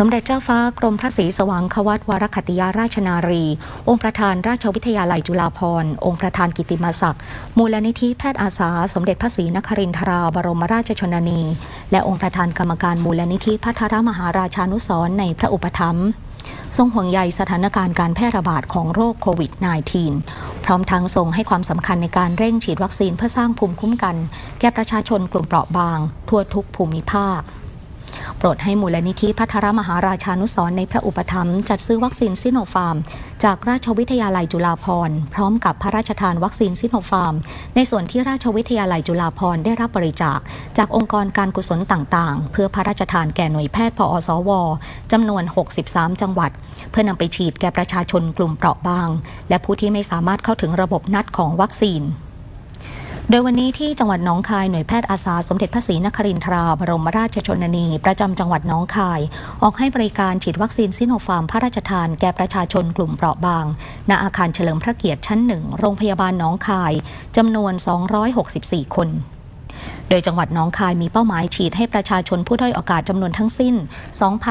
สมเด็จเจ้าฟ้ากรมพระศรีสว่างควัตวรคติยาราชนารี องค์ประธานราชวิทยาลัยจุฬาภรณ์องค์ประธานกิติมศักดิ์มูลนิธิแพทย์อาสา สมเด็จพระศรีนครินทราบรมราชชนนี และองค์ประธานกรรมการมูลนิธิพัทรมหาราชานุสรณ์ในพระอุปถัมภ์ทรงห่วงใยสถานการณ์การแพร่ระบาดของโรคโควิด -19 พร้อมทั้งทรงให้ความสำคัญในการเร่งฉีดวัคซีนเพื่อสร้างภูมิคุ้มกัน แก่ประชาชนกลุ่มเปราะบาง ทั่วทุกภูมิภาค โปรดให้มูลนิธิภัทรมหาราชานุสรณ์ในพระอุปถัมภ์จัดซื้อวัคซีนซิโนฟาร์ม จากราชวิทยาลัยจุฬาภรณ์พร้อมกับพระราชทานวัคซีนซิโนฟาร์ม ในส่วนที่ราชวิทยาลัยจุฬาภรณ์ได้รับบริจาค จากองค์กรการกุศลต่างๆ เพื่อพระราชทานแก่หน่วยแพทย์พอ.สว.จำนวน 63 จังหวัด เพื่อนำไปฉีดแก่ประชาชนกลุ่มเปราะบาง และผู้ที่ไม่สามารถเข้าถึงระบบนัดของวัคซีน โดยวันนี้ที่จังหวัดหนองคายหน่วยแพทย์อาสาสมเด็จพระศรีนครินทราบรมราชชนนี ประจำจังหวัดหนองคาย ออกให้บริการฉีดวัคซีนซิโนฟาร์มพระราชทานแก่ประชาชนกลุ่มเปราะบาง ณอาคารเฉลิมพระเกียรติชั้นหนึ่งโรงพยาบาลหนองคายจำนวน 264 คนโดยจังหวัดหนองคายมีเป้าหมายฉีดให้ประชาชนผู้ด้อยโอกาสจำนวนทั้งสิ้น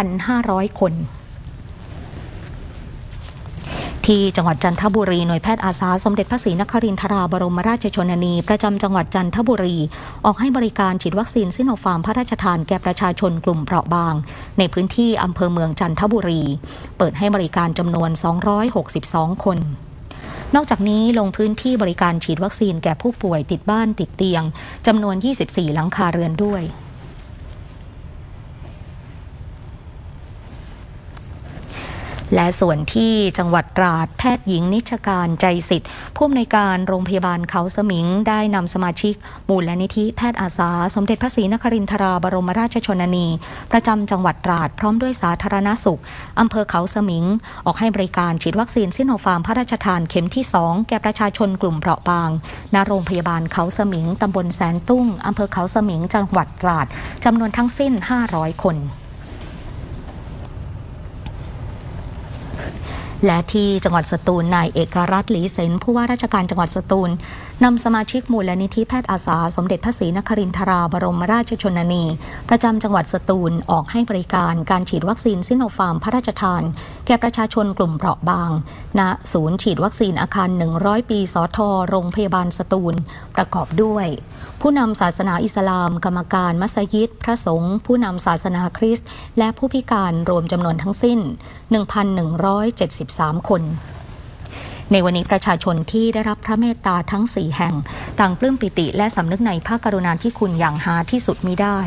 2,500 คน ที่จังหวัดจันทบุรีหน่วยแพทย์อาสาสมเด็จพระศรีนครินทราบรมราชชนนี ประจำจังหวัดจันทบุรี ออกให้บริการฉีดวัคซีนซิโนฟาร์มพระราชทานแก่ประชาชนกลุ่มเปราะบาง ในพื้นที่อำเภอเมืองจันทบุรี เปิดให้บริการจำนวน 262 คนนอกจากนี้ลงพื้นที่บริการฉีดวัคซีนแก่ผู้ป่วยติดบ้านติดเตียงจำนวน 24 หลังคาเรือนด้วย และส่วนที่จังหวัดตราดแพทย์หญิงนิชการใจสิทธิ์ผู้อำนวยการโรงพยาบาลเขาสมิง ได้นำสมาชิกมูลนิธิแพทย์อาสา สมเด็จพระศรีนครินทราบรมราชชนนี ประจำจังหวัดตราดพร้อมด้วยสาธารณสุขอำเภอเขาสมิง ออกให้บริการฉีดวัคซีนซิโนฟาร์มพระราชทานเข็มที่ 2 แก่ประชาชนกลุ่มเปราะบางณโรงพยาบาลเขาสมิงตำบลแสนตุ้งอำเภอเขาสมิงจังหวัดตราดจำนวนทั้งสิ้น 500 คน และที่จังหวัดสตูลนายเอกรัตน์หลีเซนผู้ว่าราชการจังหวัดสตูลนำสมาชิกมูลนิธิแพทย์อาสา สมเด็จพระศรีนครินทราบรมราชชนนี ประจำจังหวัดสตูลออกให้บริการการฉีดวัคซีนซิโนฟาร์มพระราชทาน แก่ประชาชนกลุ่มเปราะบาง ณศูนย์ฉีดวัคซีนอาคาร 100 ปีสอทอโรงพยาบาลสตูล ประกอบด้วย ผู้นำศาสนาอิสลาม กรรมการมัสยิด พระสงฆ์ผู้นำศาสนาคริสต์และผู้พิการรวมจำนวนทั้งสิ้น 1,173 คนในวันนี้ประชาชนที่ได้รับพระเมตตาทั้งสี่แห่ง ต่างปลื้มปิติและสำนึกในพระกรุณาธิคุณอย่างหาที่สุดมิได้